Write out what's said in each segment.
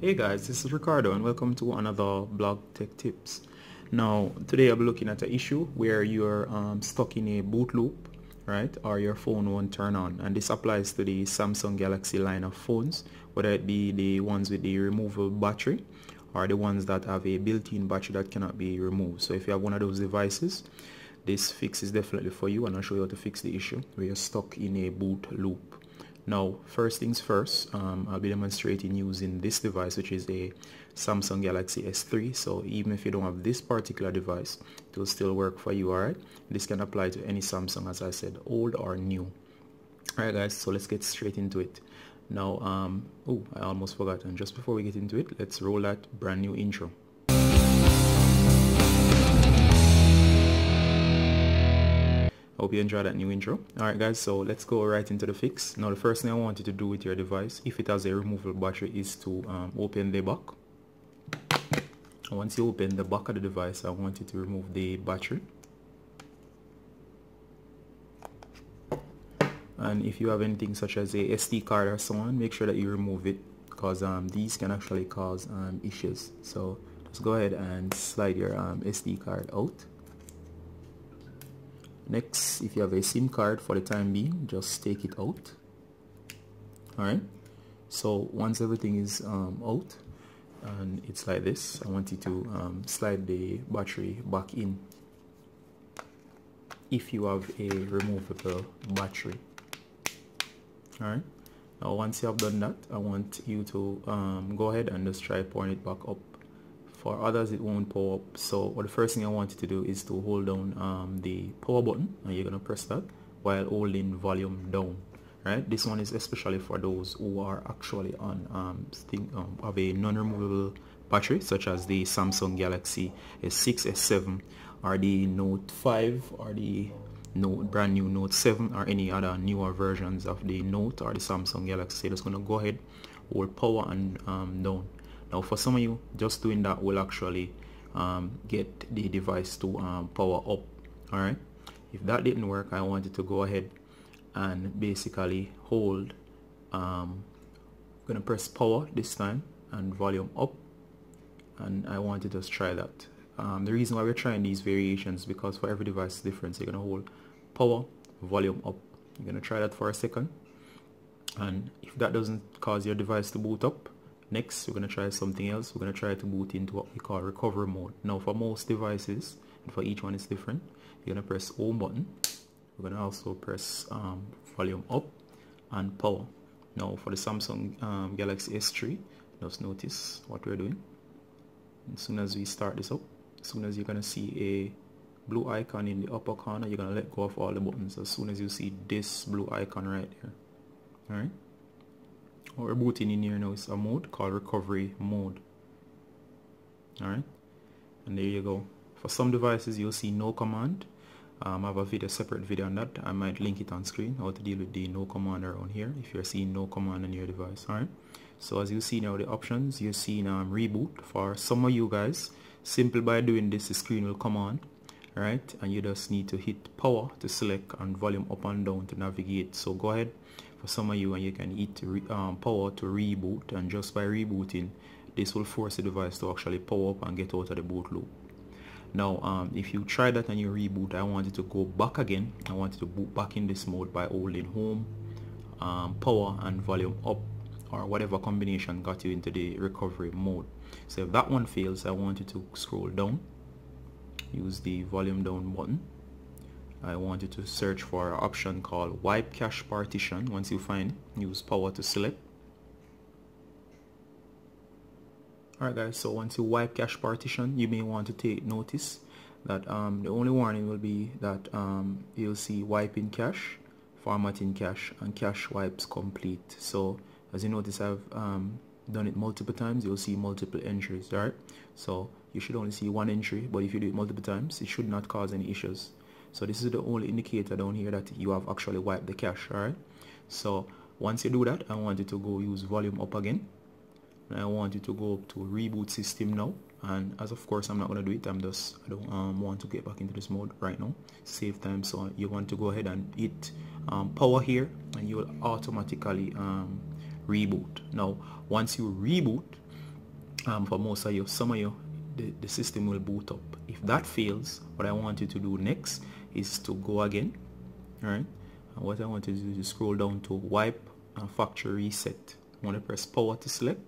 Hey guys, this is Ricardo and welcome to another blog tech tips. Now today I'll be looking at an issue where you're um, stuck in a boot loop, right, or your phone won't turn on and this applies to the Samsung Galaxy line of phones, whether it be the ones with the removable battery or the ones that have a built-in battery that cannot be removed. So if you have one of those devices, this fix is definitely for you and I'll show you how to fix the issue where you're stuck in a boot loop. Now, first things first, um, I'll be demonstrating using this device, which is a Samsung Galaxy S3. So even if you don't have this particular device, it will still work for you, alright? This can apply to any Samsung, as I said, old or new. Alright guys, so let's get straight into it. Now, um, oh, I almost forgot. And just before we get into it, let's roll that brand new intro. Hope you enjoyed that new intro. Alright guys, so let's go right into the fix. Now the first thing I want you to do with your device, if it has a removable battery, is to um, open the back. Once you open the back of the device, I want you to remove the battery. And if you have anything such as a SD card or so on, make sure that you remove it because um, these can actually cause um, issues. So just go ahead and slide your um, SD card out next if you have a sim card for the time being just take it out. All right so once everything is um, out and it's like this I want you to um, slide the battery back in. If you have a removable battery. All right now once you have done that I want you to um, go ahead and just try pouring it back up for others it won't power up. So the first thing I want you to do is to hold down um, the power button and you're gonna press that while holding volume down right? This one is especially for those who are actually on um, um, have a non-removable battery such as the Samsung Galaxy S6 S7 or the Note 5 or the Note brand new Note 7 or any other newer versions of the Note or the Samsung Galaxy. Just gonna go ahead hold power and um, down now for some of you just doing that will actually um, get the device to um, power up alright? If that didn't work I wanted to go ahead and basically hold um, I'm gonna press power this time and volume up and I wanted to just try that. Um, the reason why we're trying these variations because for every device different. So you're gonna hold power volume up. You're gonna try that for a second and if that doesn't cause your device to boot up Next, we're going to try something else. We're going to try to boot into what we call recovery mode. Now, for most devices, and for each one is different, you're going to press home button. We're going to also press um, volume up and power. Now, for the Samsung um, Galaxy S3, just notice what we're doing. As soon as we start this up, as soon as you're going to see a blue icon in the upper corner, you're going to let go of all the buttons as soon as you see this blue icon right here Alright what we're booting in here now is a mode called recovery mode. Alright? And there you go. For some devices you'll see no command. Um, I have a video separate video on that. I might link it on screen. How to deal with the no command around here if you're seeing no command on your device. Alright? So as you see now the options you're seeing um, reboot. For some of you guys simple by doing this the screen will come on right and you just need to hit power to select and volume up and down to navigate. So go ahead for some of you and you can hit um, power to reboot and just by rebooting this will force the device to actually power up and get out of the boot loop. Now um, if you try that and you reboot I want you to go back again. I want you to boot back in this mode by holding home um, power and volume up or whatever combination got you into the recovery mode. So if that one fails I want you to scroll down use the volume down button I want you to search for an option called wipe cache partition. Once you find it use power to select. Alright guys so once you wipe cache partition you may want to take notice that um, the only warning will be that um, you'll see wiping cache formatting cache and cache wipes complete. So as you notice I've um, done it multiple times you'll see multiple entries alright? So you should only see one entry but if you do it multiple times it should not cause any issues so this is the only indicator down here that you have actually wiped the cache alright? So once you do that I want you to go use volume up again. And I want you to go to reboot system now. And as of course I'm not going to do it. I'm just I don't um, want to get back into this mode right now. Save time. So you want to go ahead and hit um, power here and you will automatically um, reboot. Now once you reboot um, for most of you some of you the, the system will boot up. If that fails what I want you to do next is to go again alright? And what I want to do is scroll down to wipe and factory reset. I want to press power to select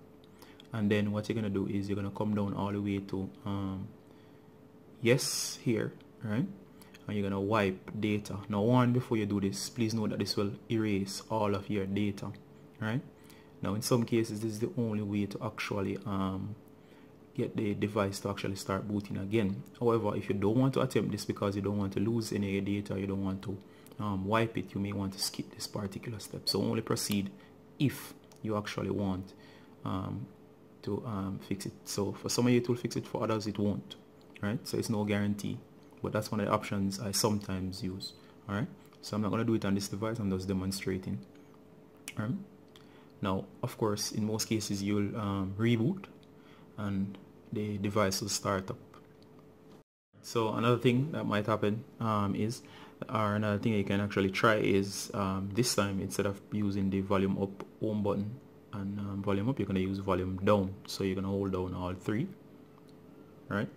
and then what you're gonna do is you're gonna come down all the way to um, yes here right and you're gonna wipe data. Now one before you do this please note that this will erase all of your data right now in some cases this is the only way to actually um, get the device to actually start booting again. However if you don't want to attempt this because you don't want to lose any data you don't want to um, wipe it you may want to skip this particular step. So only proceed if you actually want um, to um, fix it. So for some of you it will fix it for others it won't right? So it's no guarantee but that's one of the options I sometimes use all right? So I'm not going to do it on this device I'm just demonstrating all right? Now of course in most cases you'll um, reboot and the device will start up. So another thing that might happen um, is or another thing you can actually try is um, this time instead of using the volume up home button and um, volume up you're going to use volume down. So you're going to hold down all three right?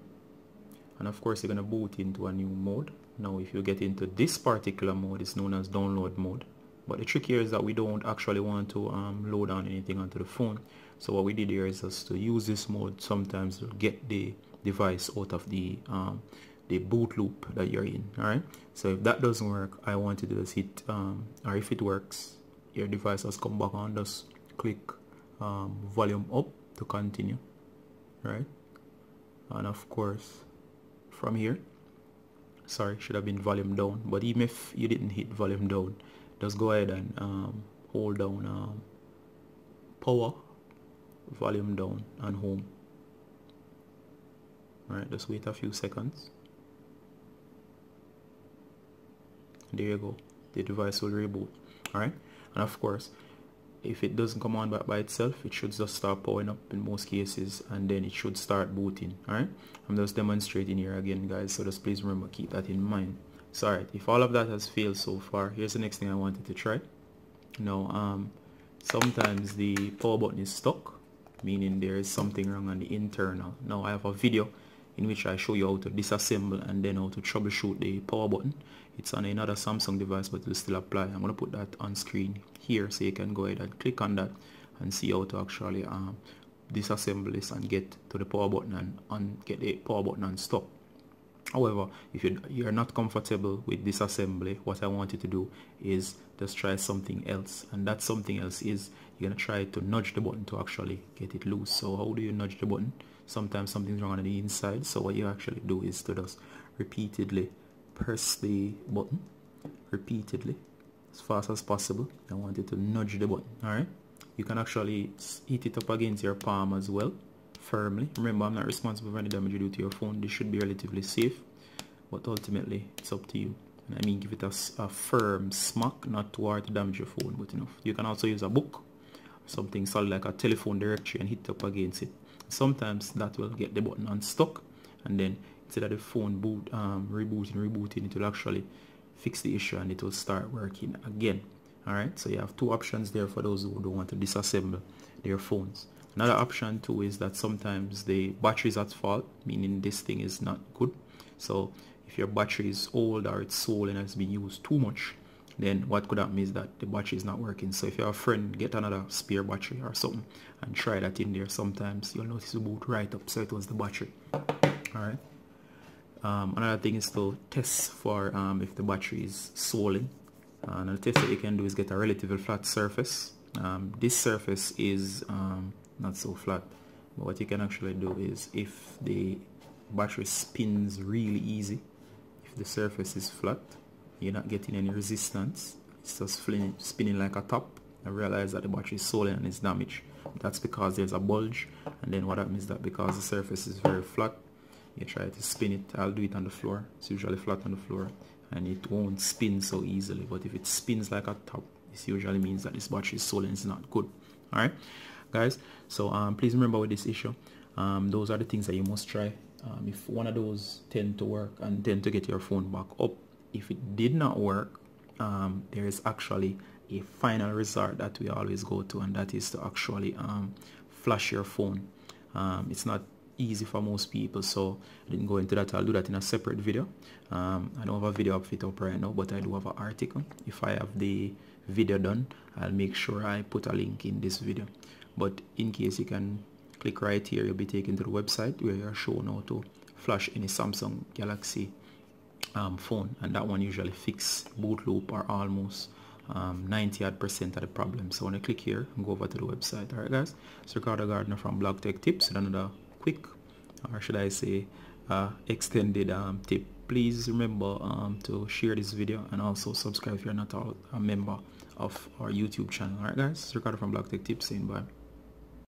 And of course you're going to boot into a new mode. Now if you get into this particular mode it's known as download mode. But the trick here is that we don't actually want to um, load on anything onto the phone so what we did here is just to use this mode sometimes to get the device out of the um, the boot loop that you're in all right so if that doesn't work I want to just hit um, or if it works your device has come back on just click um, volume up to continue right? And of course from here sorry should have been volume down but even if you didn't hit volume down just go ahead and um, hold down um, power volume down and home. Right just wait a few seconds. There you go. The device will reboot. All right and of course if it doesn't come on by, by itself it should just start powering up in most cases and then it should start booting. All right i'm just demonstrating here again guys so just please remember keep that in mind. So all right if all of that has failed so far here's the next thing i wanted to try. Now um sometimes the power button is stuck meaning there is something wrong on the internal now i have a video in which I show you how to disassemble and then how to troubleshoot the power button. It's on another Samsung device but it will still apply. I'm going to put that on screen here so you can go ahead and click on that and see how to actually um, disassemble this and get to the power button and, and get the power button unstuck. However, if you, you're not comfortable with disassembly, what I want you to do is just try something else. And that something else is you're going to try to nudge the button to actually get it loose. So how do you nudge the button? sometimes something's wrong on the inside so what you actually do is to just repeatedly press the button repeatedly as fast as possible I want you to nudge the button alright you can actually heat it up against your palm as well firmly. Remember I'm not responsible for any damage you do to your phone. This should be relatively safe but ultimately it's up to you. And I mean give it a, a firm smack not too hard to damage your phone but enough. You can also use a book something solid like a telephone directory and hit up against it. Sometimes that will get the button unstuck and then instead of the phone boot um, rebooting rebooting it will actually fix the issue and it will start working again. Alright so you have two options there for those who don't want to disassemble their phones another option too is that sometimes the battery is at fault meaning this thing is not good. So if your battery is old or it's old and has been used too much then what could happen is that the battery is not working. So if you have a friend get another spare battery or something and try that in there sometimes you'll notice the boot right up so it was the battery. All right um, another thing is to test for um, if the battery is swollen. Uh, another test that you can do is get a relatively flat surface. Um, this surface is um, not so flat. But what you can actually do is if the battery spins really easy if the surface is flat you're not getting any resistance it's just spinning like a top I realize that the battery is swollen and it's damaged. That's because there's a bulge and then what happens is that because the surface is very flat you try to spin it. I'll do it on the floor. It's usually flat on the floor and it won't spin so easily. But if it spins like a top this usually means that this battery is swollen it's not good. All right guys. So um, please remember with this issue um, those are the things that you must try. Um, if one of those tend to work and tend to get your phone back up if it did not work um, there is actually a final resort that we always go to and that is to actually um, flash your phone. Um, it's not easy for most people so I didn't go into that. I'll do that in a separate video. Um, I don't have a video up fit up right now but I do have an article. If I have the video done I'll make sure I put a link in this video but in case you can click right here you'll be taken to the website where you're shown how to flash any Samsung Galaxy um, phone. And that one usually fix boot loop or almost um, 90 odd percent of the problem. So when I click here and go over to the website. Alright guys. It's Ricardo Gardener from Blog Tech Tips another quick or should I say uh, extended um, tip. Please remember um, to share this video and also subscribe if you're not a member of our YouTube channel. Alright guys. It's Ricardo from Blog Tech Tips saying bye